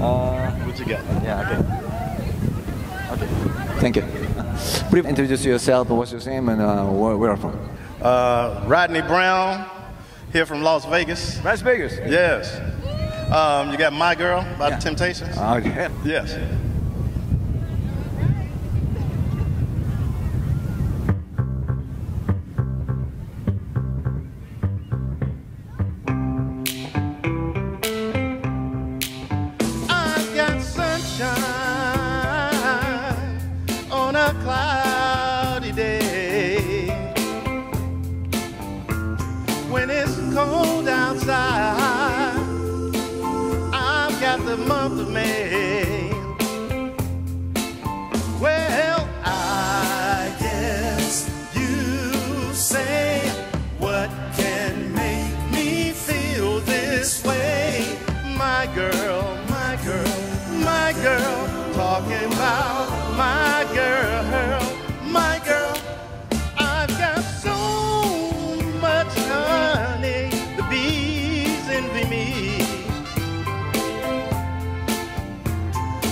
Uh, What you got? yeah, okay. Okay. Thank you. Please introduce yourself. What's your name and uh, where, where are you from? Uh, Rodney Brown, here from Las Vegas. Las Vegas. Yes. Um, you got My Girl by Yeah. the Temptations? Okay. Yes. casa.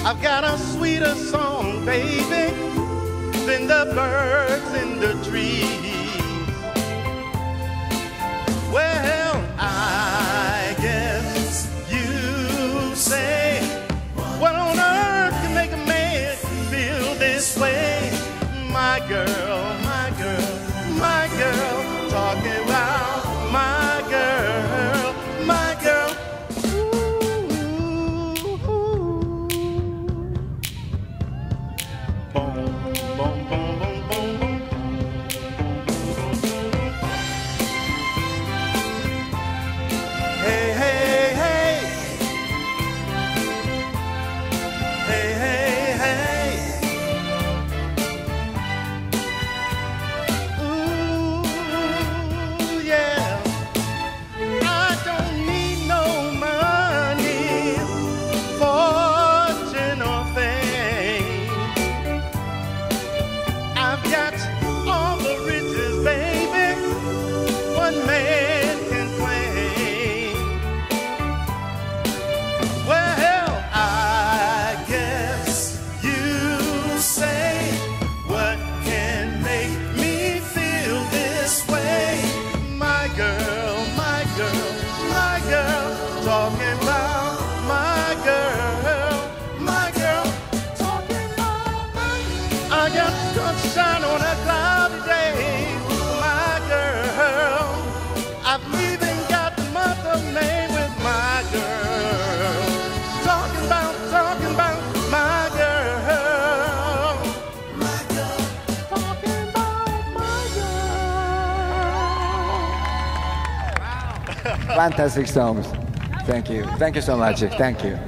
I've got a sweeter song, baby, than the birds in the trees. Well, I guess you say, what on earth can make a man feel this way? My girl, Fantastic songs. Thank you. Thank you so much. Thank you.